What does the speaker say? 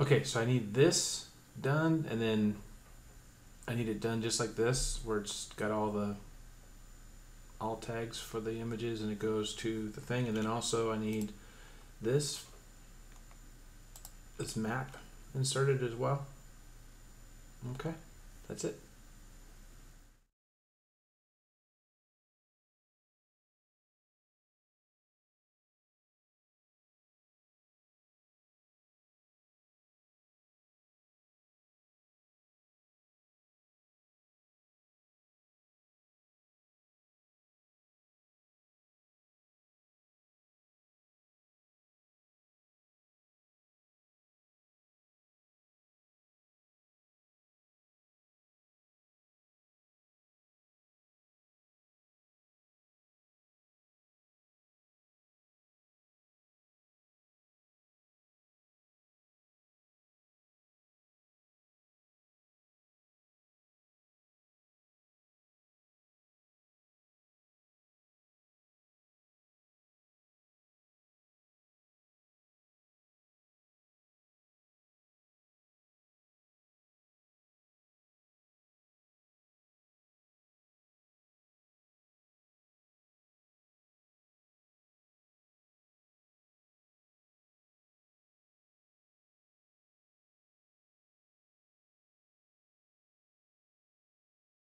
Okay, so I need this done, and then I need it done just like this, where it's got all the alt tags for the images, and it goes to the thing, and then also I need this this map inserted as well. Okay, that's it.